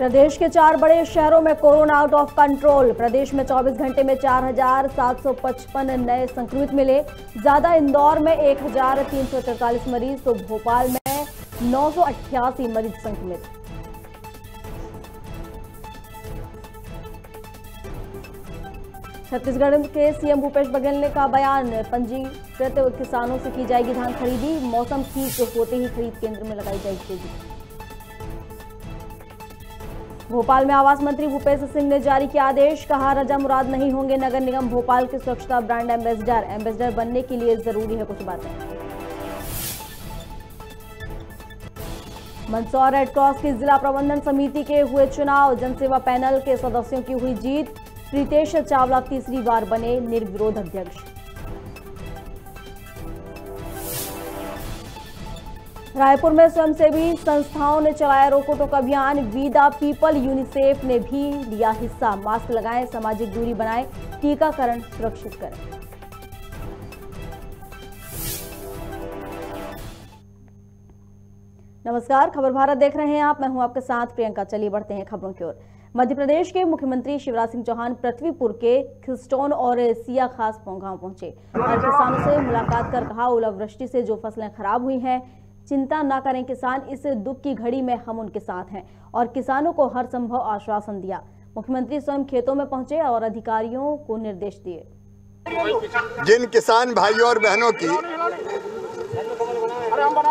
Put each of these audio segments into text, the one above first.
प्रदेश के चार बड़े शहरों में कोरोना आउट ऑफ़ कंट्रोल। प्रदेश में 24 घंटे में 4,755 नए संक्रमित मिले। ज़्यादा इंदौर में 1,343 मरीज़ तो भोपाल में 988 मरीज़ संक्रमित। छत्तीसगढ़ के सीएम भूपेश बघेल ने का बयान पंजीकृत किसानों से की जाएगी धान खरीदी। मौसम ठीक होते ही खरीद केंद्र में लगाई जाएगी तेज़ी। भोपाल में आवास मंत्री भूपेश सिंह ने जारी किया आदेश, कहा रजा मुराद नहीं होंगे नगर निगम भोपाल के स्वच्छता ब्रांड एम्बेसडर। एम्बेसडर बनने के लिए ज़रूरी है कुछ बातें। मंदसौर रेडक्रॉस की जिला प्रबंधन समिति के हुए चुनाव, जनसेवा पैनल के सदस्यों की हुई जीत, प्रीतेश चावला तीसरी बार बने निर्विरोध अध्यक्ष। रायपुर में स्वयंसेवी संस्थाओं ने चलाया रोको टोक अभियान। वीदा पीपल यूनिसेफ ने भी लिया हिस्सा। मास्क लगाएँ, सामाजिक दूरी बनाएँ, टीकाकरण सुरक्षित करें। नमस्कार, खबर भारत देख रहे हैं आप। मैं हूँ आपके साथ प्रियंका। चलिए बढ़ते हैं खबरों की ओर। मध्य प्रदेश के मुख्यमंत्री शिवराज सिंह चौहान पृथ्वीपुर के खिस्टोन और सिया खास गाँव पहुँचे। और किसानों से मुलाकात कर कहा, ओलावृष्टि से जो फ़सलें खराब हुई हैं चिंता न करें किसान, इस दुख की घड़ी में हम उनके साथ हैं और किसानों को हर संभव आश्वासन दिया। मुख्यमंत्री स्वयं खेतों में पहुँचे और अधिकारियों को निर्देश दिए। जिन किसान भाइयों और बहनों की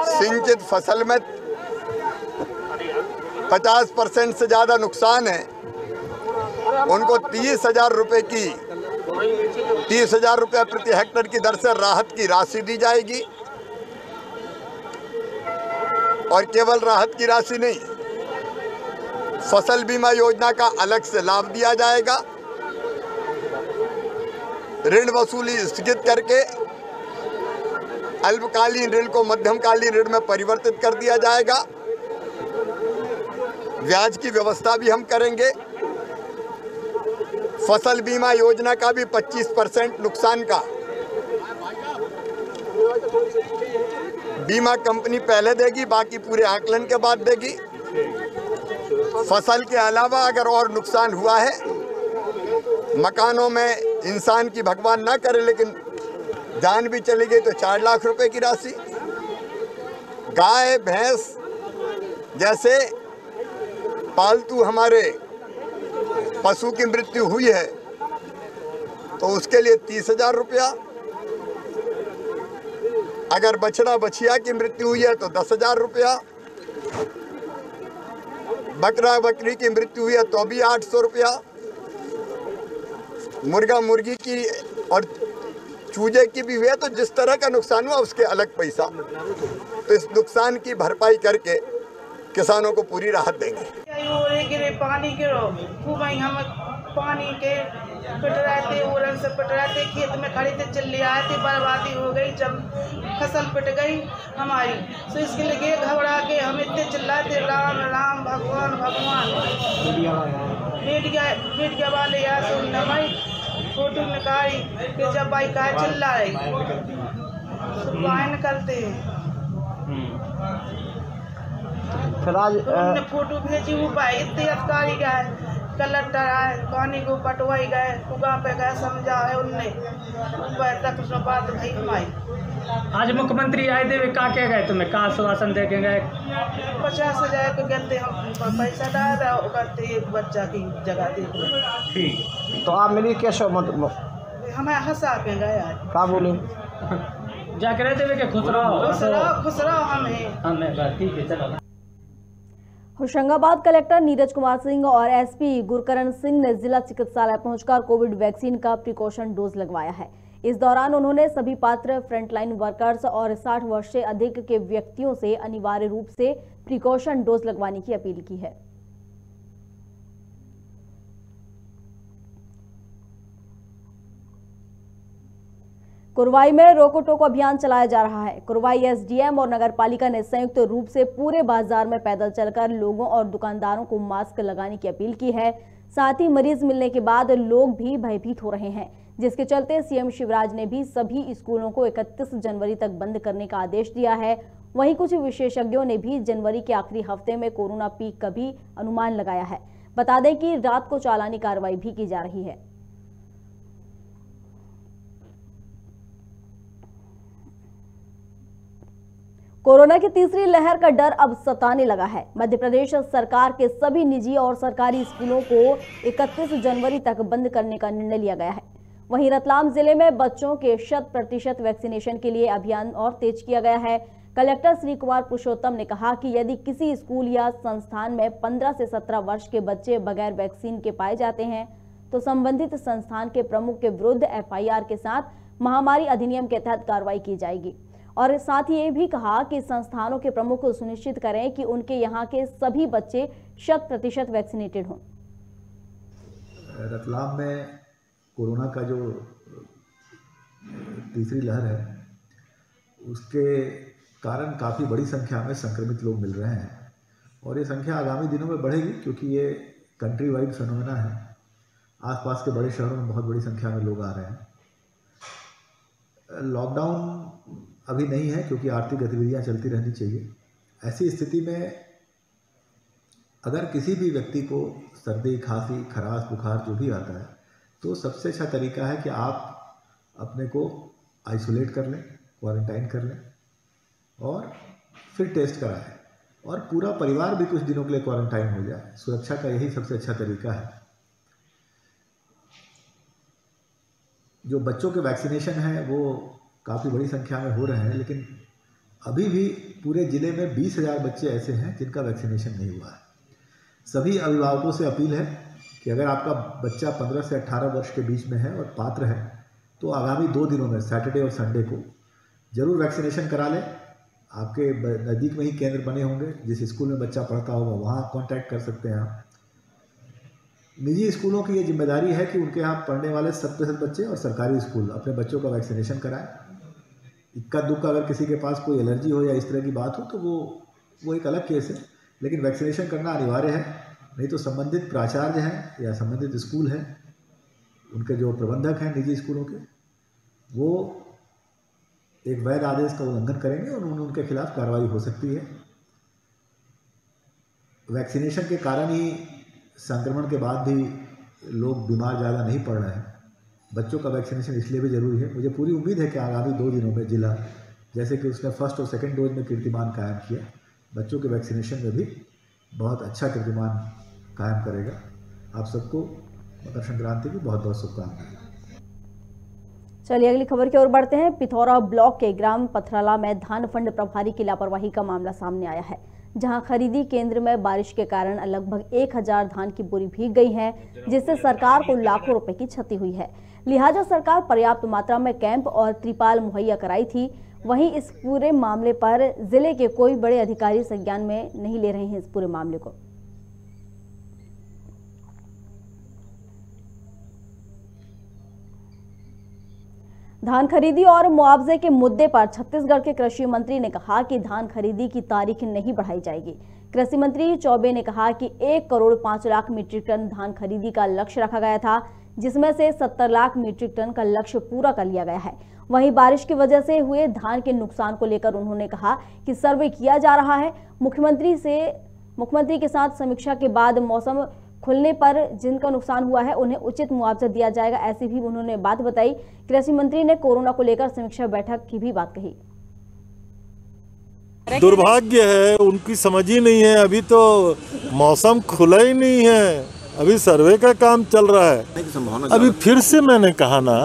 सिंचित फ़सल में 50 परसेंट से ज़्यादा नुकसान है, उनको तीस हज़ार रुपये की, तीस हज़ार रुपये प्रति हेक्टर की दर से राहत की राशि दी जाएगी। और केवल राहत की राशि नहीं, फ़सल बीमा योजना का अलग से लाभ दिया जाएगा। ऋण वसूली स्थगित करके अल्पकालीन ऋण को मध्यमकालीन ऋण में परिवर्तित कर दिया जाएगा। ब्याज की व्यवस्था भी हम करेंगे। फ़सल बीमा योजना का भी 25 परसेंट नुकसान का। बीमा कंपनी पहले देगी, बाकी पूरे आकलन के बाद देगी। फ़सल के अलावा अगर और नुकसान हुआ है, मकानों में इंसान की भगवान ना करे, लेकिन जान भी चली गई तो चार लाख रुपए की राशि। गाय, भैंस, जैसे पालतू हमारे पशु की मृत्यु हुई है तो उसके लिए तीस हज़ार रुपया अगर बछड़ा बछिया की मृत्यु हुई है तो दस हज़ार रुपया। बकरा बकरी की मृत्यु हुई है तो भी आठ सौ रुपया। मुर्गा मुर्गी की और चूजे की भी हुई है तो जिस तरह का नुकसान हुआ उसके अलग पैसा। तो इस नुकसान की भरपाई करके किसानों को पूरी राहत देंगे। पानी पानी के पिट रहे थे ओरन से पिट रहे थे खेत में खड़े थे चिल्ले आए थे बर्बादी हो गई जब फ़सल पिट गई हमारी। तो इसके लिए घबरा के हम इतने चिल्लाए थे राम राम भगवान भगवान। बेटिया बेटिया वाले यार सुन न भाई फ़ोटो निकाली कि जब भाई का चिल्ला रही तो बाहर निकलते हैं। फिर आज फ़ोटो भेजी वो भाई इतने अधिकारी गए कलेक्टर आए पानी को पटवाई गए उगा पे गए समझा है उनने। ऊपर तक उसने बात भाई हमारी आज मुख्यमंत्री आए थे वे का कह गए तुम्हें? का आश्वासन दे के गए पचास हज़ार को कहते हम पैसा डाल रहे हो कहते एक बच्चा की जगह दे ठीक। तो आप मिली कैसे मत हमें हंसा के गए आज। का बोले? जाके रहते हुए के खुश रहो? खुश रहो खुश रहो हमें। हमें बस ठीक है चलो। होशंगाबाद कलेक्टर नीरज कुमार सिंह और एसपी गुरकरण सिंह ने जिला चिकित्सालय पहुंचकर कोविड वैक्सीन का प्रिकॉशन डोज लगवाया है। इस दौरान उन्होंने सभी पात्र फ्रंटलाइन वर्कर्स और 60 वर्ष से अधिक के व्यक्तियों से अनिवार्य रूप से प्रिकॉशन डोज लगवाने की अपील की है। कुरवाई में रोको टोको अभियान चलाया जा रहा है। कुरवाई एसडीएम और नगर पालिका ने संयुक्त रूप से पूरे बाज़ार में पैदल चलकर लोगों और दुकानदारों को मास्क लगाने की अपील की है। साथ ही मरीज़ मिलने के बाद लोग भी भयभीत हो रहे हैं, जिसके चलते सीएम शिवराज ने भी सभी स्कूलों को 31 जनवरी तक बंद करने का आदेश दिया है। वहीं कुछ विशेषज्ञों ने भी जनवरी के आखिरी हफ़्ते में कोरोना पीक का भी अनुमान लगाया है। बता दें कि रात को चालानी कार्रवाई भी की जा रही है। कोरोना की तीसरी लहर का डर अब सताने लगा है। मध्य प्रदेश सरकार के सभी निजी और सरकारी स्कूलों को 31 जनवरी तक बंद करने का निर्णय लिया गया है। वहीं रतलाम ज़िले में बच्चों के शत प्रतिशत वैक्सीनेशन के लिए अभियान और तेज किया गया है। कलेक्टर श्री कुमार पुरुषोत्तम ने कहा कि यदि किसी स्कूल या संस्थान में 15 से 17 वर्ष के बच्चे बगैर वैक्सीन के पाए जाते हैं तो संबंधित संस्थान के प्रमुख के विरुद्ध एफआईआर के साथ महामारी अधिनियम के तहत कार्रवाई की जाएगी। और साथ ही ये भी कहा कि संस्थानों के प्रमुख सुनिश्चित करें कि उनके यहाँ के सभी बच्चे शत प्रतिशत वैक्सीनेटेड हों। रतलाम में कोरोना का जो, तीसरी लहर है, उसके कारण काफ़ी बड़ी संख्या में संक्रमित लोग मिल रहे हैं। और ये संख्या आगामी दिनों में बढ़ेगी क्योंकि ये कंट्री वाइड फेनोमेना है। आसपास के बड़े शहरों में बहुत बड़ी संख्या में लोग आ रहे हैं। लॉकडाउन अभी नहीं है, क्योंकि आर्थिक गतिविधियाँ चलती रहनी चाहिए। ऐसी स्थिति में अगर किसी भी व्यक्ति को सर्दी, खांसी, खराश, बुखार जो भी आता है तो सबसे अच्छा तरीका है कि आप अपने को आइसोलेट कर लें, क्वारंटाइन कर लें और फिर टेस्ट कराएँ। और पूरा परिवार भी कुछ दिनों के लिए क्वारंटाइन हो जाए। सुरक्षा का यही सबसे अच्छा तरीका है। जो बच्चों के वैक्सीनेशन है, वो काफ़ी बड़ी संख्या में हो रहे हैं, लेकिन अभी भी पूरे ज़िले में बीस हज़ार बच्चे ऐसे हैं जिनका वैक्सीनेशन नहीं हुआ है। सभी अभिभावकों से अपील है कि अगर आपका बच्चा 15 से 18 वर्ष के बीच में है और पात्र है तो आगामी दो दिनों में, सैटरडे और संडे को, ज़रूर वैक्सीनेशन करा लें। आपके नज़दीक में ही केंद्र बने होंगे, जिस स्कूल में बच्चा पढ़ता होगा, वहाँ कॉन्टैक्ट कर सकते हैं आप। निजी स्कूलों की ये ज़िम्मेदारी है कि उनके यहाँ पढ़ने वाले प्रतिशत बच्चे और सरकारी स्कूल अपने बच्चों का वैक्सीनेशन कराएँ। इक्का दुक्का अगर किसी के पास कोई एलर्जी हो या इस तरह की बात हो तो वो वो एक अलग केस है। लेकिन वैक्सीनेशन करना अनिवार्य है। नहीं तो संबंधित प्राचार्य हैं या संबंधित स्कूल हैं उनके जो प्रबंधक हैं निजी स्कूलों के वो एक वैध आदेश का उल्लंघन करेंगे और उन, उनके खिलाफ कार्रवाई हो सकती है। वैक्सीनेशन के कारण ही संक्रमण के बाद भी लोग बीमार ज़्यादा नहीं पड़ रहे हैं। बच्चों का वैक्सीनेशन इसलिए भी ज़रूरी है, मुझे पूरी उम्मीद है कि आगामी दो दिनों में जिला, जैसे कि उसने फ़र्स्ट और सेकेंड डोज में कीर्तिमान कायम किया, बच्चों के वैक्सीनेशन में भी बहुत अच्छा कीर्तिमान कायम करेगा। आप सबको मकर संक्रांति की बहुत बहुत शुभकामनाएँ। चलिए, अगली खबर की ओर बढ़ते हैं। पिथौरा ब्लॉक के ग्राम पथराला में धान फंड प्रभारी की लापरवाही का मामला सामने आया है, जहाँ खरीदी केंद्र में बारिश के कारण लगभग एक हज़ार धान की बोरी भीग गई है, जिससे सरकार को लाखों रुपए की क्षति हुई है। लिहाजा सरकार पर्याप्त मात्रा में कैंप और त्रिपाल मुहैया कराई थी। वहीं इस पूरे मामले पर ज़िले के कोई बड़े अधिकारी संज्ञान में नहीं ले रहे हैं इस पूरे मामले को। धान खरीदी और मुआवजे के मुद्दे पर छत्तीसगढ़ के कृषि मंत्री ने कहा कि धान खरीदी की तारीख नहीं बढ़ाई जाएगी। कृषि मंत्री चौबे ने कहा कि एक करोड़ पाँच लाख मीट्रिक टन धान खरीदी का लक्ष्य रखा गया था। जिसमें से सत्तर लाख मीट्रिक टन का लक्ष्य पूरा कर लिया गया है। वहीं बारिश की वजह से हुए धान के नुकसान को लेकर उन्होंने कहा कि सर्वे किया जा रहा है। मुख्यमंत्री से मुख्यमंत्री के साथ समीक्षा के बाद मौसम खुलने पर जिनका नुकसान हुआ है उन्हें उचित मुआवजा दिया जाएगा ऐसी भी उन्होंने बात बताई। कृषि मंत्री ने कोरोना को लेकर समीक्षा बैठक की भी बात कही। दुर्भाग्य है उनकी समझ ही नहीं है। अभी तो मौसम खुला ही नहीं है। अभी सर्वे का काम चल रहा है। अभी फिर से मैंने कहा ना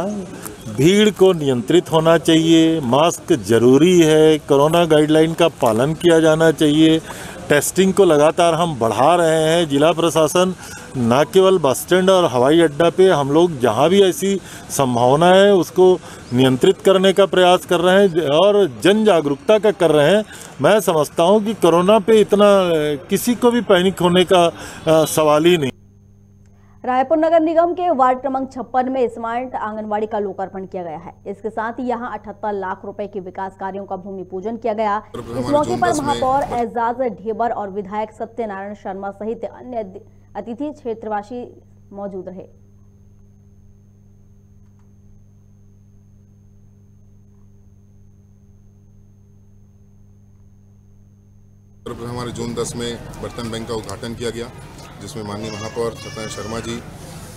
भीड़ को नियंत्रित होना चाहिए मास्क ज़रूरी है कोरोना गाइडलाइन का पालन किया जाना चाहिए टेस्टिंग को लगातार हम बढ़ा रहे हैं। जिला प्रशासन न केवल बस स्टैंड और हवाई अड्डा पे हम लोग जहाँ भी ऐसी संभावना है उसको नियंत्रित करने का प्रयास कर रहे हैं और जन जागरूकता का कर रहे हैं। मैं समझता हूँ कि कोरोना पे इतना किसी को भी पैनिक होने का सवाल ही नहीं। रायपुर नगर निगम के वार्ड क्रमांक छप्पन में स्मार्ट आंगनवाड़ी का लोकार्पण किया गया है। इसके साथ ही यहाँ अठहत्तर लाख रुपए के विकास कार्यों का भूमि पूजन किया गया। इस मौके पर महापौर एजाज ढेबर और विधायक सत्यनारायण शर्मा सहित अन्य अतिथि क्षेत्रवासी मौजूद रहे। हमारे जून 10 में बर्तन बैंक का उद्घाटन किया गया। जिसमें माननीय महापौर सत्यनारायण शर्मा जी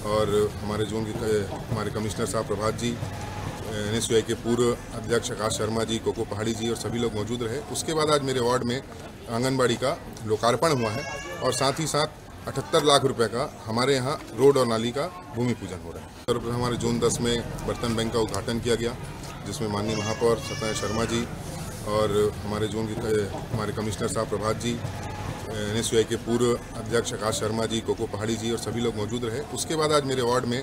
और हमारे जोन के हमारे कमिश्नर साहब प्रभात जी एन के पूर्व अध्यक्ष आकाश शर्मा जी, कोको पहाड़ी जी और सभी लोग मौजूद रहे। उसके बाद आज मेरे वार्ड में आंगनबाड़ी का लोकार्पण हुआ है और साथ ही साथ अठहत्तर लाख रुपए का हमारे यहाँ रोड और नाली का भूमि पूजन हो रहा है। पर हमारे जून 10 में बर्तन बैंक का उद्घाटन किया गया, जिसमें माननीय महापौर सत्यनारायण शर्मा जी और हमारे जोन के, हमारे कमिश्नर साहब प्रभात जी एन के पूर्व अध्यक्ष आकाश शर्मा जी, कोको पहाड़ी जी और सभी लोग मौजूद रहे। उसके बाद आज मेरे वार्ड में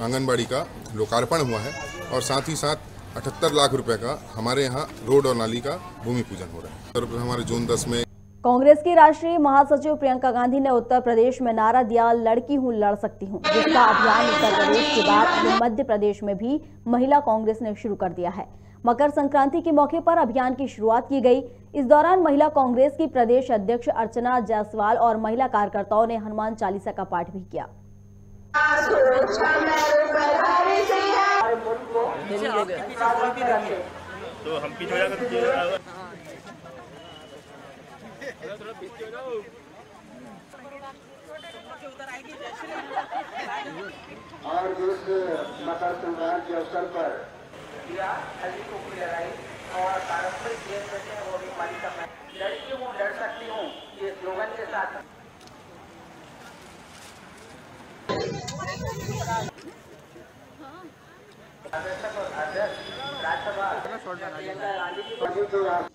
आंगनबाड़ी का लोकार्पण हुआ है और साथ ही साथ अठहत्तर लाख रुपए का हमारे यहाँ रोड और नाली का भूमि पूजन हो रहा है। हमारे जून 10 में कांग्रेस की राष्ट्रीय महासचिव प्रियंका गांधी ने उत्तर प्रदेश में नारा दिया, लड़की हूँ, लड़ सकती हूँ। जिसका अभियान उत्तर प्रदेश के बाद मध्य प्रदेश में भी महिला कांग्रेस ने शुरू कर दिया है। मकर संक्रांति के मौके पर अभियान की शुरुआत की गई। इस दौरान महिला कांग्रेस की प्रदेश अध्यक्ष अर्चना जायसवाल और महिला कार्यकर्ताओं ने हनुमान चालीसा का पाठ भी किया। और इस मकर संक्रांति के अवसर पर दिया हल्दी कुकड़ी लगाई और पारंपरिक खेल करते हैं वो भी हमारी समय लड़की हूँ लड़ सकती हूँ ये स्लोगन के साथ।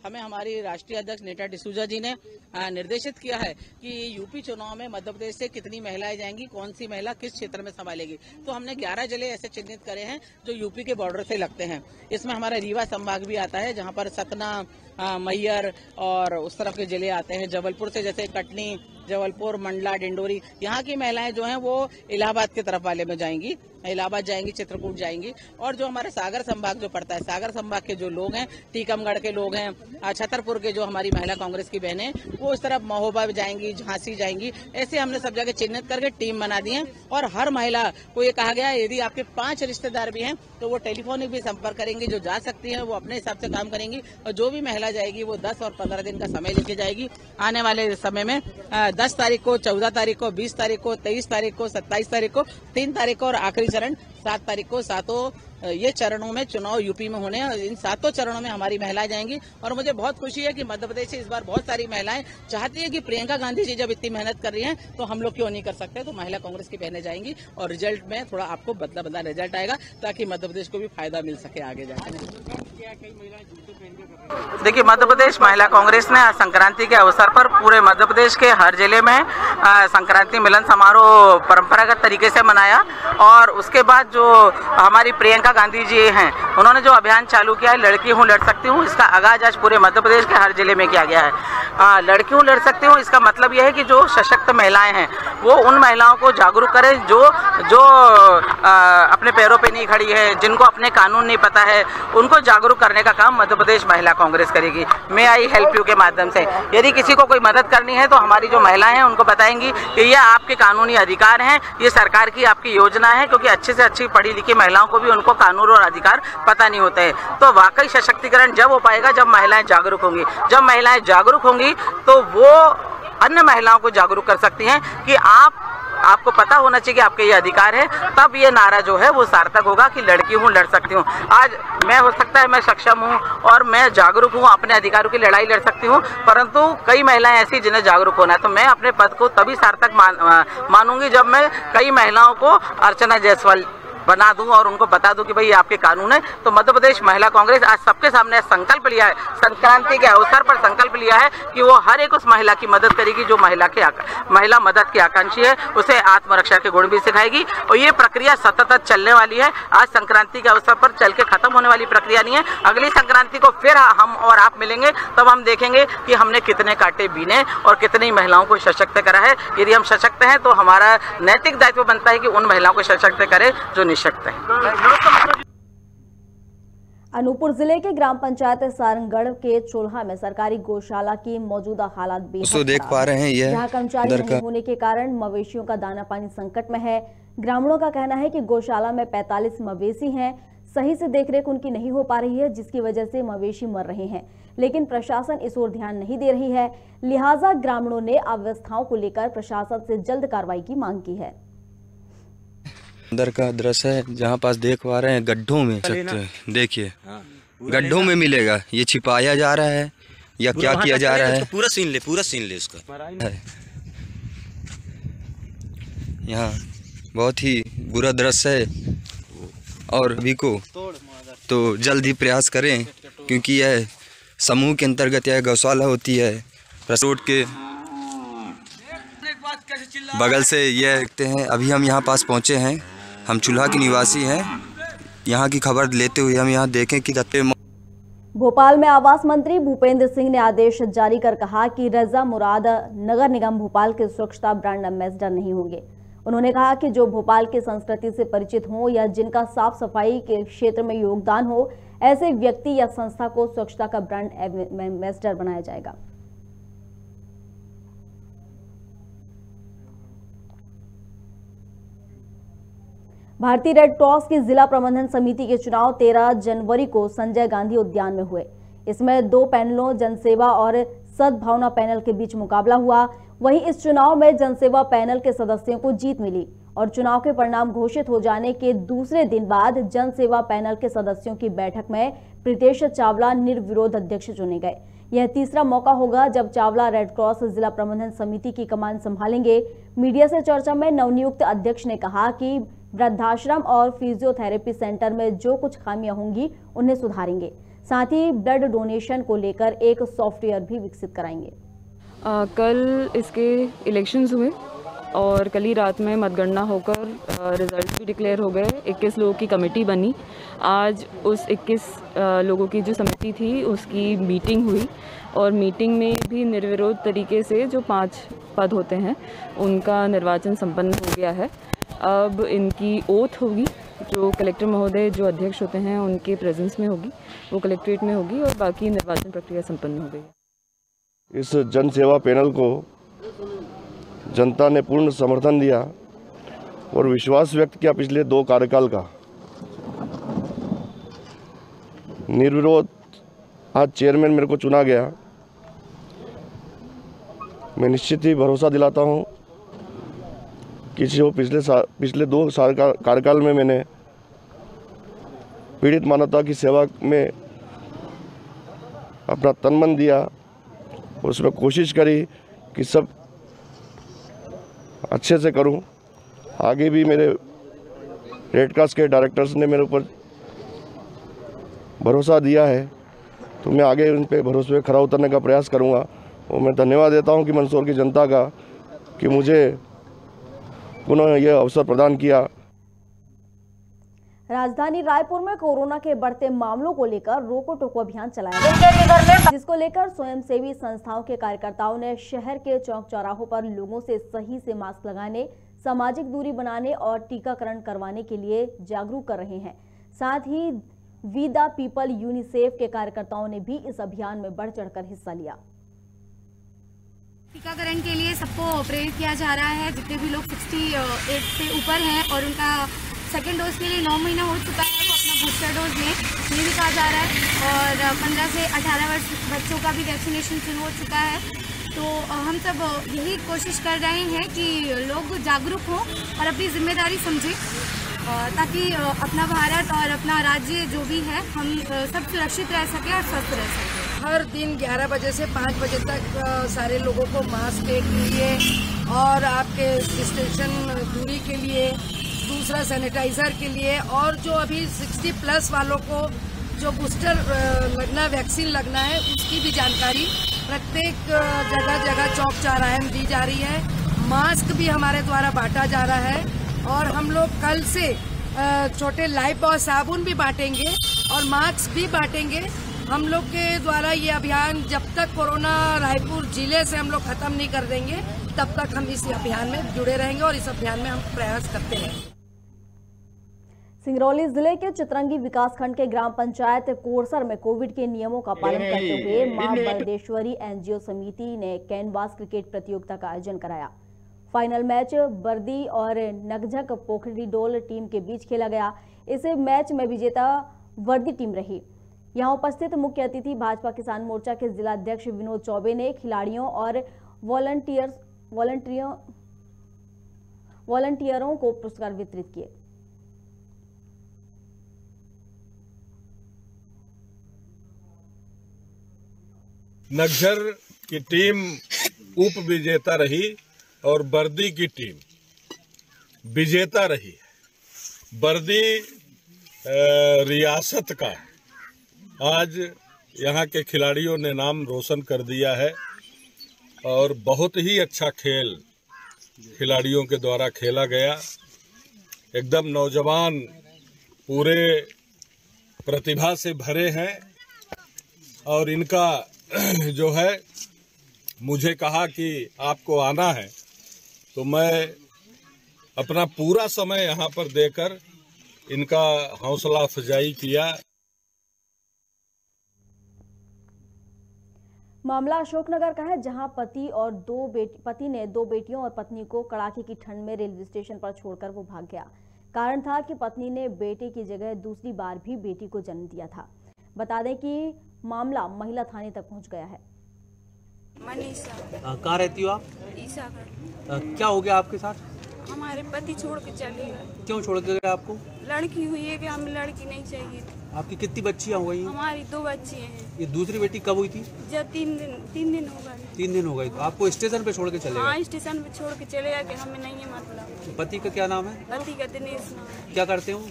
हमें हमारी राष्ट्रीय अध्यक्ष नेता डिसूजा जी ने निर्देशित किया है कि यूपी चुनाव में मध्य प्रदेश से कितनी महिलाएँ जाएँगी, कौन सी महिला किस क्षेत्र में संभालेगी। तो हमने 11 ज़िले ऐसे चिन्हित करे हैं जो यूपी के बॉर्डर से लगते हैं। इसमें हमारा रीवा संभाग भी आता है, जहाँ पर सतना मैयर और उस तरफ़ के ज़िले आते हैं। जबलपुर से जैसे कटनी जबलपुर, मंडला, डिंडोरी, यहाँ की महिलाएँ जो हैं वो इलाहाबाद की तरफ़ वाले में जाएँगी, इलाहाबाद जाएँगी, चित्रकूट जाएँगी। और जो हमारा सागर संभाग जो पड़ता है, सागर संभाग के जो लोग हैं, टीकमगढ़ के लोग हैं छतरपुर के जो हमारी महिला कांग्रेस की बहनें, वो इस तरफ़ महोबा जाएँगी, झांसी जाएँगी। ऐसे हमने सब जगह चिन्हित करके टीम बना दी है। और हर महिला को ये कहा गया यदि आपके पाँच रिश्तेदार भी हैं तो वो टेलीफोनिक भी संपर्क करेंगी, जो जा सकती है, वो अपने हिसाब से काम करेंगी। और जो भी महिला जाएगी, वो दस और पंद्रह दिन का समय लेके जाएगी। आने वाले समय में दस तारीख को, चौदह तारीख को, बीस तारीख को, तेईस तारीख को, सत्ताईस तारीख को, तीन तारीख को और आखिरी चरण सात तारीख को सातों ये चरणों में चुनाव यूपी में होने हैं। इन सातों चरणों में हमारी महिलाएँ जाएँगी। और मुझे बहुत खुशी है कि मध्य प्रदेश से इस बार बहुत सारी महिलाएँ चाहती है कि प्रियंका गांधी जी जब इतनी मेहनत कर रही हैं तो हम लोग क्यों नहीं कर सकते? तो महिला कांग्रेस की बहनें जाएँगी और रिज़ल्ट में थोड़ा आपको बदला बदला रिज़ल्ट आएगा, ताकि मध्य प्रदेश को भी फ़ायदा मिल सके आगे जाकर देखिए, मध्य प्रदेश महिला कांग्रेस ने आज संक्रांति के अवसर पर पूरे मध्य प्रदेश के हर ज़िले में संक्रांति मिलन समारोह परंपरागत तरीके से मनाया। और उसके बाद जो हमारी प्रियंका गांधी जी हैं। उन्होंने जो अभियान चालू किया है लड़की हूँ लड़ सकती हूँ इसका आगाज़ आज पूरे मध्य प्रदेश के हर ज़िले में किया गया है। आ, लड़की हूँ लड़ सकती हूँ इसका मतलब यह है कि जो सशक्त महिलाएँ हैं वो उन महिलाओं को जागरूक करें जो जो आ, अपने पैरों पे नहीं खड़ी है जिनको अपने कानून नहीं पता है उनको जागरूक करने का काम मध्य प्रदेश महिला कांग्रेस करेगी। मे आई हेल्प यू के माध्यम से? यदि किसी को कोई मदद करनी है तो हमारी जो महिलाएँ हैं उनको बताएँगी कि ये आपके कानूनी अधिकार हैं ये सरकार की आपकी योजना है क्योंकि अच्छे से अच्छी पढ़ी लिखी महिलाओं को भी उनको कानून और अधिकार पता नहीं होते हैं। तो वाकई सशक्तिकरण जब हो पाएगा जब महिलाएँ जागरूक होंगी। जब महिलाएँ जागरूक होंगी तो वो अन्य महिलाओं को जागरूक कर सकती हैं कि आप आपको पता होना चाहिए कि आपके ये अधिकार है। तब ये नारा जो है वो सार्थक होगा कि लड़की हूँ लड़ सकती हूँ। आज मैं हो सकता है मैं सक्षम हूँ और मैं जागरूक हूँ अपने अधिकारों की लड़ाई लड़ सकती हूँ परंतु कई महिलाएँ ऐसी जिन्हें जागरूक होना है। तो मैं अपने पद को तभी सार्थक मान, मानूँगी जब मैं कई महिलाओं को अर्चना जायसवाल बना दूँ और उनको बता दूँ कि भाई ये आपके कानून है। तो मध्य प्रदेश महिला कांग्रेस आज सबके सामने संकल्प लिया है। संक्रांति के अवसर पर संकल्प लिया है कि वो हर एक उस महिला की मदद करेगी जो महिला के महिला मदद की आकांक्षी है। उसे आत्मरक्षा के गुण भी सिखाएगी और ये प्रक्रिया सतत चलने वाली है। आज संक्रांति के अवसर पर चल के खत्म होने वाली प्रक्रिया नहीं है। अगली संक्रांति को फिर हम और आप मिलेंगे, तब हम देखेंगे कि हमने कितने कांटे बीने और कितनी महिलाओं को सशक्त करा है। यदि हम सशक्त हैं तो हमारा नैतिक दायित्व बनता है कि उन महिलाओं को सशक्त करें जो निशक्त हैं। अनूपपुर ज़िले के ग्राम पंचायत सारंगढ़ के चोल्हा में सरकारी गौशाला की मौजूदा हालात बेहद देख पा रहे हैं यह यहाँ कर्मचारी नहीं होने के कारण मवेशियों का दाना पानी संकट में है। ग्रामीणों का कहना है कि गौशाला में 45 मवेशी हैं। सही से देखरेख उनकी नहीं हो पा रही है जिसकी वजह से मवेशी मर रहे हैं। लेकिन प्रशासन इस ओर ध्यान नहीं दे रही है। लिहाजा ग्रामीणों ने अव्यवस्थाओं को लेकर प्रशासन से जल्द कार्रवाई की मांग की है। अंदर का दृश्य है जहाँ पास देख पा रहे हैं गड्ढों में सकते हैं देखिए। गड्ढों में मिलेगा ये छिपाया जा रहा है या क्या किया जा रहा है? पूरा सीन ले पूरा सीन ले उसका यहाँ बहुत ही बुरा दृश्य है और अभी को तो जल्द ही प्रयास करें क्योंकि यह समूह के अंतर्गत यह गौशाला होती है रोड के बगल से यह देखते हैं अभी हम यहाँ पास पहुँचे हैं। हम चूल्हा के निवासी हैं। यहाँ की खबर लेते हुए हम यहाँ देखें कि दत्ते भोपाल में आवास मंत्री भूपेंद्र सिंह ने आदेश जारी कर कहा कि रजा मुराद नगर निगम भोपाल के स्वच्छता ब्रांड एम्बेसडर नहीं होंगे। उन्होंने कहा कि जो भोपाल की संस्कृति से परिचित हों या जिनका साफ़ सफ़ाई के क्षेत्र में योगदान हो, ऐसे व्यक्ति या संस्था को स्वच्छता का ब्रांड एम्बेसडर बनाया जाएगा। भारतीय रेड क्रॉस की जिला प्रबंधन समिति के चुनाव 13 जनवरी को संजय गांधी उद्यान में हुए। इसमें दो पैनलों, जनसेवा और सद्भावना पैनल के बीच मुकाबला हुआ। वहीं इस चुनाव में जनसेवा पैनल के सदस्यों को जीत मिली और चुनाव के परिणाम घोषित हो जाने के दूसरे दिन बाद जनसेवा पैनल के सदस्यों की बैठक में प्रीतेश चावला निर्विरोध अध्यक्ष चुने गए। यह तीसरा मौका होगा जब चावला रेड क्रॉस जिला प्रबंधन समिति की कमान संभालेंगे। मीडिया से चर्चा में नवनियुक्त अध्यक्ष ने कहा कि वृद्धाश्रम और फिजियोथेरेपी सेंटर में जो कुछ खामियाँ होंगी उन्हें सुधारेंगे। साथ ही ब्लड डोनेशन को लेकर एक सॉफ्टवेयर भी विकसित कराएँगे। आ, कल इसके इलेक्शंस हुए और कल ही रात में मतगणना होकर रिज़ल्ट भी डिक्लेयर हो गए। 21 लोगों की कमेटी बनी। आज उस 21 लोगों की जो समिति थी उसकी मीटिंग हुई और मीटिंग में भी निर्विरोध तरीके से जो पाँच पद होते हैं उनका निर्वाचन संपन्न हो गया है। अब इनकी ओथ होगी, जो कलेक्टर महोदय जो अध्यक्ष होते हैं, उनके प्रेजेंस में होगी, वो कलेक्ट्रेट में होगी और बाकी निर्वाचन प्रक्रिया संपन्न हो गई इस जन सेवा पैनल को जनता ने पूर्ण समर्थन दिया और विश्वास व्यक्त किया पिछले दो कार्यकाल का। निर्विरोध आज चेयरमैन मेरे को चुना गया। मैं निश्चित ही भरोसा दिलाता हूँ कि जो पिछले साल पिछले दो साल का, कार्यकाल में मैंने पीड़ित मानवता की सेवा में अपना तन मन दिया, उसमें कोशिश करी कि सब अच्छे से करूँ। आगे भी मेरे रेड क्रॉस के डायरेक्टर्स ने मेरे ऊपर भरोसा दिया है तो मैं आगे उन पर भरोसे पे खरा उतरने का प्रयास करूँगा। और मैं धन्यवाद देता हूँ कि मंदसौर की जनता का, कि मुझे पुनः यह अवसर प्रदान किया। राजधानी रायपुर में कोरोना के बढ़ते मामलों को लेकर रोको टोको अभियान चलाया गया। जिसको लेकर स्वयंसेवी संस्थाओं के कार्यकर्ताओं ने शहर के चौक चौराहों पर लोगों से सही से मास्क लगाने सामाजिक दूरी बनाने और टीकाकरण करवाने के लिए जागरूक कर रहे हैं। साथ ही वी द पीपल यूनिसेफ के कार्यकर्ताओं ने भी इस अभियान में बढ़ चढ़कर हिस्सा लिया। टीकाकरण के लिए सबको प्रेरित किया जा रहा है। जितने भी लोग सिक्सटी एज से ऊपर हैं और उनका सेकेंड डोज के लिए नौ महीना हो चुका है, वो अपना बूस्टर डोज लें, ये भी कहा जा रहा है। और पंद्रह से अठारह वर्ष बच्चों का भी वैक्सीनेशन शुरू हो चुका है। तो हम सब यही कोशिश कर रहे हैं कि लोग जागरूक हों और अपनी ज़िम्मेदारी समझें ताकि अपना भारत और अपना राज्य जो भी है, हम सब सुरक्षित रह सकें और स्वस्थ रह सकें। हर दिन 11 बजे से 5 बजे तक सारे लोगों को मास्क के लिए और आपके स्टेशन दूरी के लिए, दूसरा सैनिटाइजर के लिए और जो अभी 60 प्लस वालों को जो बूस्टर लगना वैक्सीन लगना है, उसकी भी जानकारी प्रत्येक जगह जगह चौक चौराहे में दी जा रही है। मास्क भी हमारे द्वारा बांटा जा रहा है और हम लोग कल से छोटे लाइफ और साबुन भी बांटेंगे और मास्क भी बांटेंगे। हम लोग के द्वारा ये अभियान जब तक कोरोना रायपुर ज़िले से हम लोग खत्म नहीं कर देंगे तब तक हम इस अभियान में जुड़े रहेंगे और इस अभियान में हम प्रयास करते रहेंगे सिंगरौली ज़िले के चितरंगी विकासखंड के ग्राम पंचायत कोरसर में कोविड के नियमों का पालन करते हुए माँ बलदेश्वरी एनजीओ समिति ने कैनवास क्रिकेट प्रतियोगिता का आयोजन कराया। फाइनल मैच बर्दी और नगझक पोखरी डोल टीम के बीच खेला गया। इस मैच में विजेता वर्दी टीम रही। यहाँ उपस्थित मुख्य अतिथि भाजपा किसान मोर्चा के जिला अध्यक्ष विनोद चौबे ने खिलाड़ियों और वॉलंटियर्स वॉलंटियरों वॉलंटियरों को पुरस्कार वितरित किए। नग्झर की टीम उप विजेता रही और बर्दी की टीम विजेता रही। बर्दी रियासत का आज यहाँ के खिलाड़ियों ने नाम रोशन कर दिया है और बहुत ही अच्छा खेल खिलाड़ियों के द्वारा खेला गया। एकदम नौजवान, पूरे प्रतिभा से भरे हैं और इनका जो है, मुझे कहा कि आपको आना है। तो मैं अपना पूरा समय यहाँ पर देकर इनका हौसला अफजाई किया। मामला अशोकनगर का है जहाँ पति और दो बेटी पति ने दो बेटियों और पत्नी को कड़ाके की ठंड में रेलवे स्टेशन पर छोड़कर वो भाग गया। कारण था कि पत्नी ने बेटे की जगह दूसरी बार भी बेटी को जन्म दिया था। बता दें कि मामला महिला थाने तक पहुँच गया है। मनीषा। कहाँ रहती हो आप? ईसागढ़। क्या हो गया आपके साथ? हमारे पति छोड़ के चले गए। क्यों छोड़ के गए आपको? लड़की हुई है कि हमें लड़की नहीं चाहिए थी। आपकी कितनी बच्चियाँ हो गई हमारी दो बच्ची हैं। ये दूसरी बेटी कब हुई थी? जब तीन दिन तीन दिन हो गए। तीन दिन हो गए। तो आपको स्टेशन पे छोड़ के चले हाँ स्टेशन पे छोड़ के चले गए कि हमें नहीं है मतलब। पति का क्या नाम है? पति का दिनेश नाम क्या करते हो?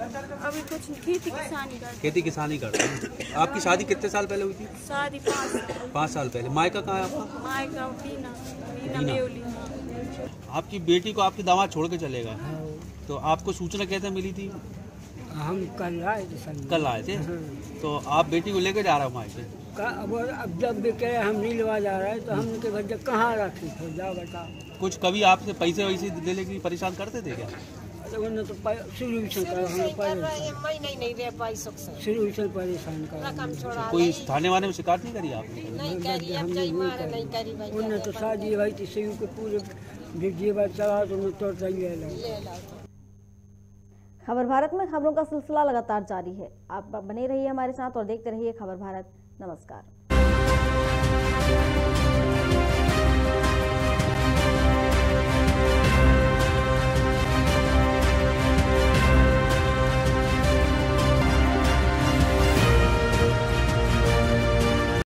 अभी कुछ खेती किसानी का खेती किसानी करते हो। आपकी शादी कितने साल पहले हुई थी? शादी पाँच साल। पाँच साल पहले। मायका कहाँ है आपका? माए का बीना बीना बीना। आपकी बेटी को आपके दामाद छोड़ के चलेगा। तो आपको सूचना कैसे मिली थी? हम कल आए थे कल आए थे? तो आप बेटी को लेकर जा रहे हो मायके का- अब अब जब भी कहे हम नहीं लेवा जा रहे हैं तो हम के भैया कहाँ रखी थे? जाओ बता कुछ कभी आपसे पैसे वैसे देने के परेशान करते थे क्या? तो तो से से से। कोई थाने वाले में शिकायत नहीं करी आपने? नहीं करी अब नहीं करी। भाई उन्होंने तो शादी भाई थी शिव के पूरे खबर भारत में खबरों का सिलसिला लगातार जारी है। आप बने रहिए हमारे साथ और देखते रहिए खबर भारत। नमस्कार।